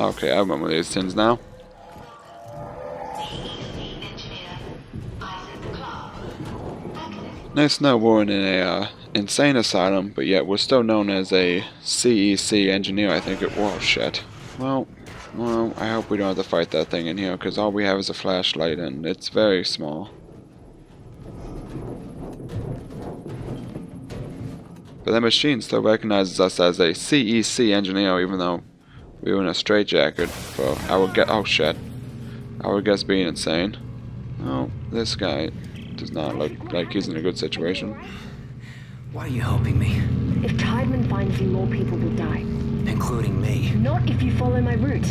Okay, I remember these things now. Nice to know we're in a uh, insane asylum, but yet we're still known as a CEC engineer, I think it was. shit. Well, well, I hope we don't have to fight that thing in here, because all we have is a flashlight, and it's very small. But the machine still recognizes us as a CEC engineer, even though we were in a straitjacket for our guess. Oh shit. I Our guess being insane. Oh, this guy does not look like he's in a good situation. Why are you helping me? If Tiedemann finds you, more people will die. Including me. Not if you follow my route.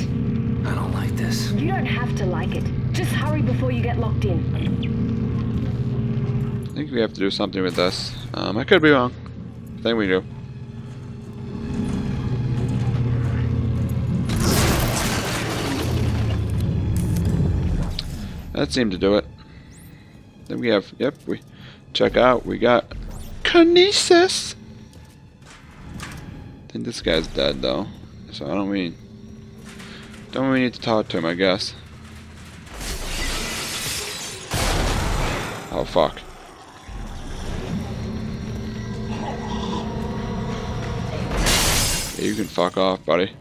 I don't like this. You don't have to like it. Just hurry before you get locked in. I think we have to do something with this. Um, I could be wrong. I think we do. That seemed to do it. Then we have, yep, we check out, we got Kinesis! I think this guy's dead though, so I don't mean, don't really need to talk to him, I guess. Oh fuck. Yeah, you can fuck off, buddy.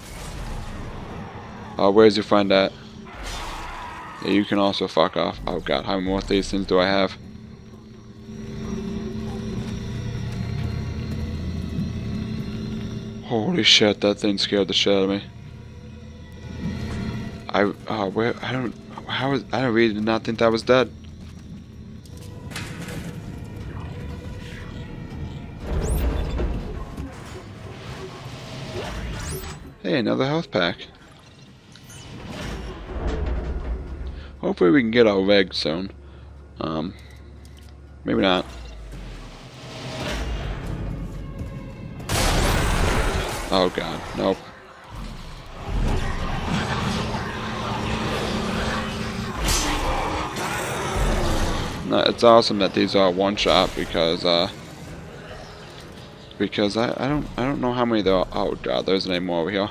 Oh, where's your friend at? Yeah, you can also fuck off. Oh god, how many more of these things do I have? Holy shit, that thing scared the shit out of me. I, uh, where, I don't, how is, I really did not think that was dead. Hey, another health pack. Hopefully we can get our reg soon. Um, maybe not. Oh god, nope. No, it's awesome that these are one shot because uh because I, I don't I don't know how many there are. Oh god, there's any more over here.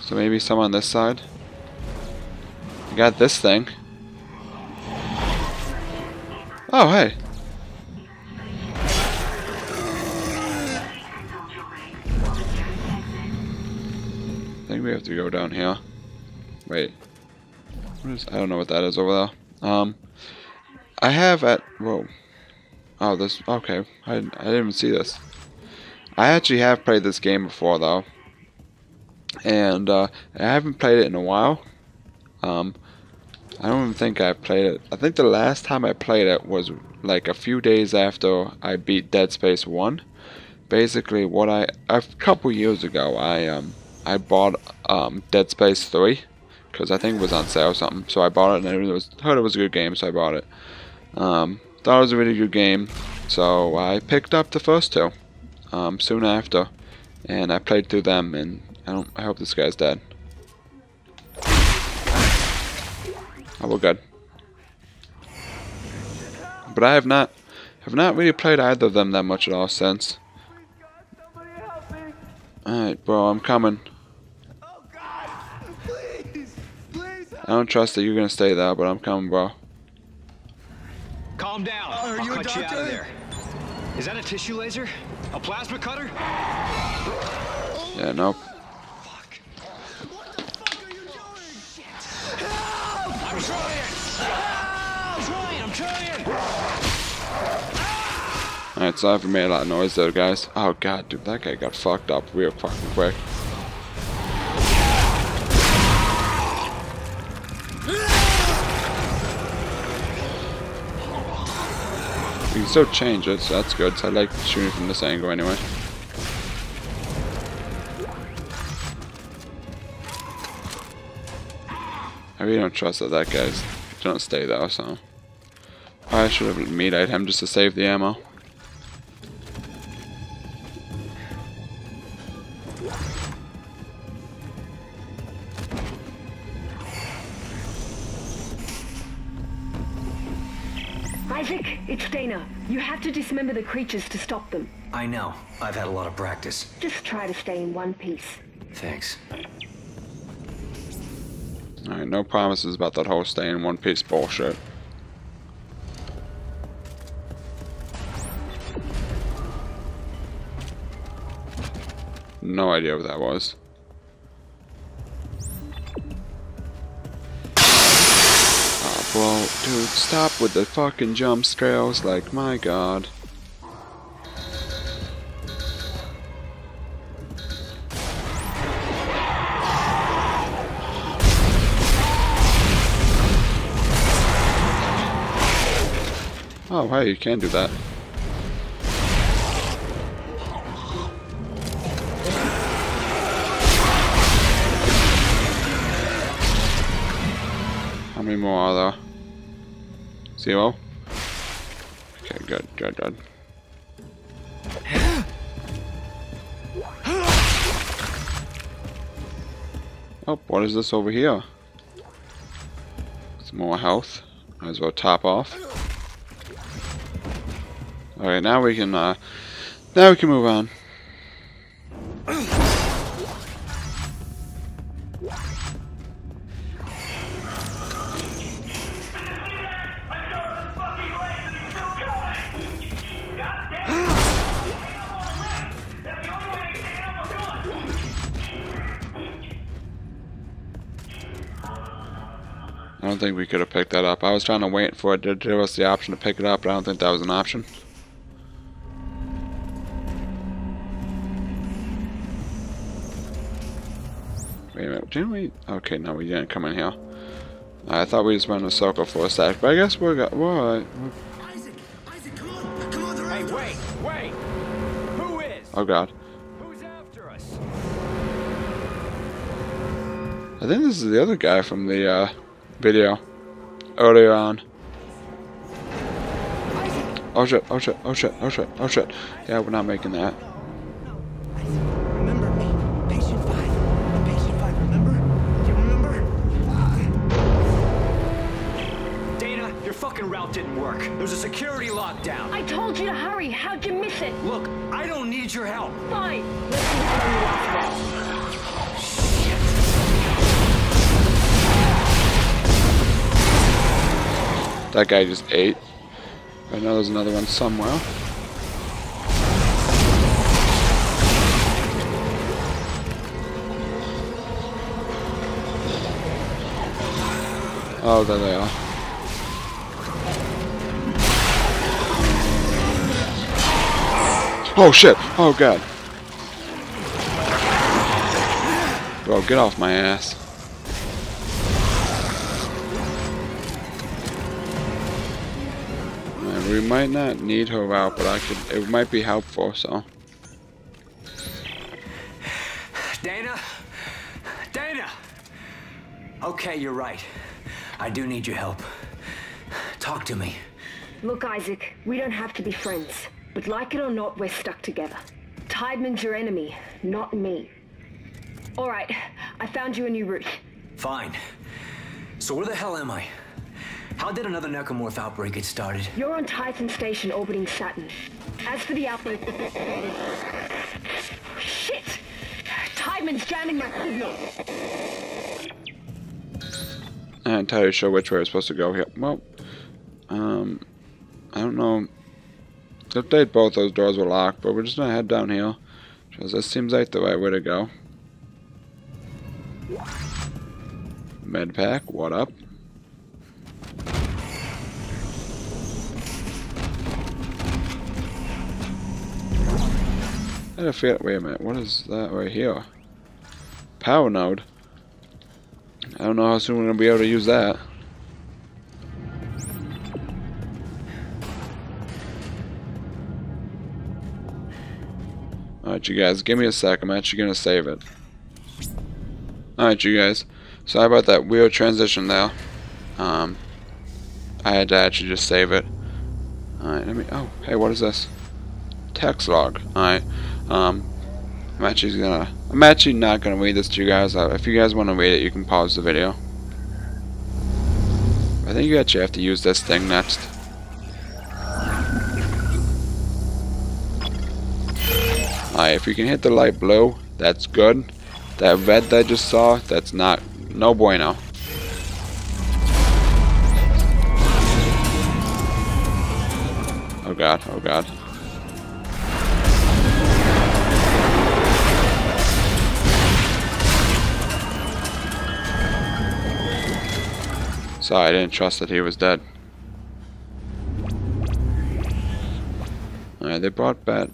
So maybe some on this side. I got this thing. Oh hey. I think we have to go down here. Wait. What is I don't know what that is over there. Um I have at whoa. Oh, this okay. I I didn't even see this. I actually have played this game before though, and uh, I haven't played it in a while. Um, I don't even think I played it. I think the last time I played it was like a few days after I beat Dead Space One. Basically, what I a couple years ago, I um I bought um Dead Space Three because I think it was on sale or something. So I bought it and it was heard it was a good game, so I bought it. Um, thought it was a really good game, so I picked up the first two um, soon after, and I played through them. And I don't. I hope this guy's dead. Oh, we're good. But I have not have not really played either of them that much at all since. Alright, bro, I'm coming. I don't trust that you're gonna stay there, but I'm coming, bro. Calm down. Are I'll you a cut you out doctor? of there. Is that a tissue laser? A plasma cutter? Yeah, nope. I'm trying! Alright, so I've made a lot of noise there, guys. Oh god, dude, that guy got fucked up real fucking quick. You can still change it, so that's good. So I like shooting from this angle anyway. I really don't trust that that guy's gonna stay there, so. I should have meat him just to save the ammo. Isaac, it's Daina. You have to dismember the creatures to stop them. I know. I've had a lot of practice. Just try to stay in one piece. Thanks. Alright, no promises about that whole stay in one piece bullshit. No idea what that was. Ah, oh, bro, dude, stop with the fucking jump scares, like, my god. Oh, hey, you can do that. Many more are there? Zero? Okay, good, good, good. Oh, what is this over here? Some more health. Might as well top off. Alright, now we can, uh, now we can move on. Don't think we could have picked that up. I was trying to wait for it to give us the option to pick it up, but I don't think that was an option. Wait a minute, didn't we? Okay, no, we didn't come in here. I thought we just went in a circle for a sec, but I guess we're, go we're alright. Isaac, Isaac, come on, come on, they're Hey, after wait, us. wait! Who is? Oh god. Who's after us? I think this is the other guy from the uh, video earlier on. Oh shit, oh shit, oh shit, oh shit, oh shit. Yeah, we're not making that. Remember me, patient five. Patient five, remember? Do you remember? Ah. Daina, your fucking route didn't work. There's a security lockdown. I told you to hurry. How'd you miss it? Look, I don't need your help. Fine. Let's see what's on your That guy just ate. I know there's another one somewhere. Oh, there they are. Oh shit! Oh god! Bro, get off my ass. We might not need her out, but I could. It might be helpful. So. Daina? Daina! Okay, you're right. I do need your help. Talk to me. Look, Isaac, we don't have to be friends. But like it or not, we're stuck together. Tiedemann's your enemy, not me. Alright, I found you a new route. Fine. So where the hell am I? How did another necromorph outbreak get started? You're on Titan Station orbiting Saturn. As for the outbreak... Shit! Tiedemann's jamming my signal. I'm not entirely sure which way we're supposed to go here. Well, um, I don't know. To update both those doors were locked, but we're just gonna head down here. Because this seems like the right way to go. Medpack, what up? I a feel. Wait a minute, what is that right here? Power node. I don't know how soon we're gonna be able to use that. Alright, you guys, give me a sec. I'm actually gonna save it. Alright, you guys. Sorry about that weird transition there. Um, I had to actually just save it. Alright, let me. Oh, hey, what is this? Text log. Alright. Um, I'm actually gonna. I'm actually not gonna read this to you guys. Uh, if you guys want to read it, you can pause the video. I think you actually have to use this thing next. Alright, if you can hit the light blue, that's good. That red that I just saw, that's not... No bueno. Oh god, oh god. Sorry, I didn't trust that he was dead. Alright, they brought Bat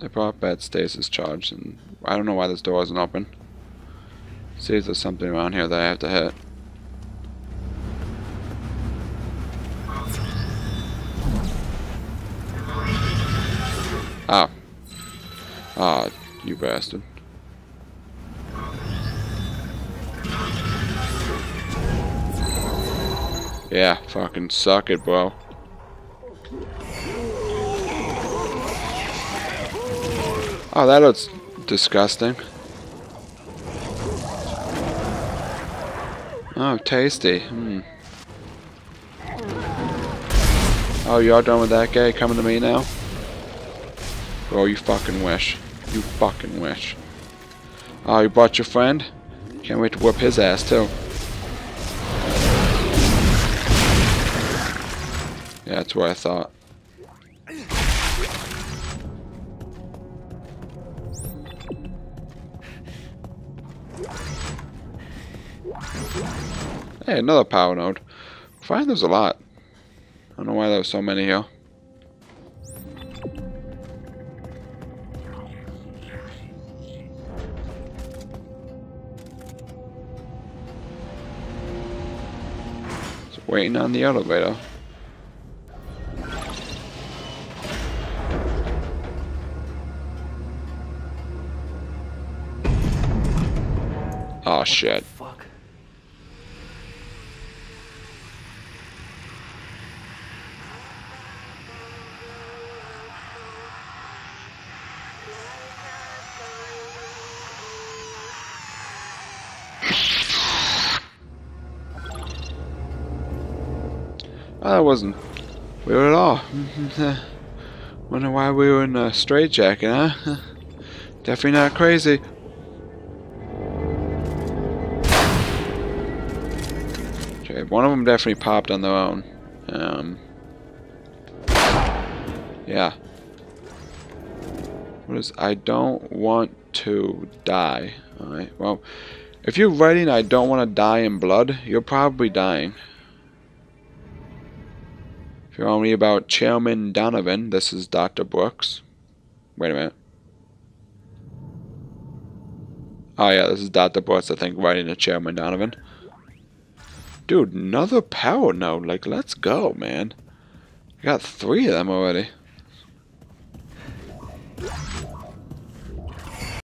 they brought Bat stasis charge and I don't know why this door isn't open. See if there's something around here that I have to hit. Ah. Ah, you bastard. Yeah, fucking suck it, bro. Oh, that looks disgusting. Oh, tasty. Hmm. Oh, y'all done with that guy coming to me now? Oh, you fucking wish. You fucking wish. Oh, you brought your friend? Can't wait to whip his ass, too. Yeah, that's what I thought. Hey, another power node. Fine, there's a lot. I don't know why there's so many here. Just waiting on the elevator. Oh shit. Fuck. Oh, that wasn't weird at all. Mm-hmm. Uh, wonder why we were in a straitjacket, huh? Definitely not crazy. One of them definitely popped on their own. Um, yeah. What is? I don't want to die. Alright, well, if you're writing I don't want to die in blood, you're probably dying. If you're only about Chairman Donovan, this is Dr. Brooks. Wait a minute. Oh yeah, this is Dr. Brooks, I think, writing to Chairman Donovan. Dude, another power node. Like, let's go, man. I got three of them already.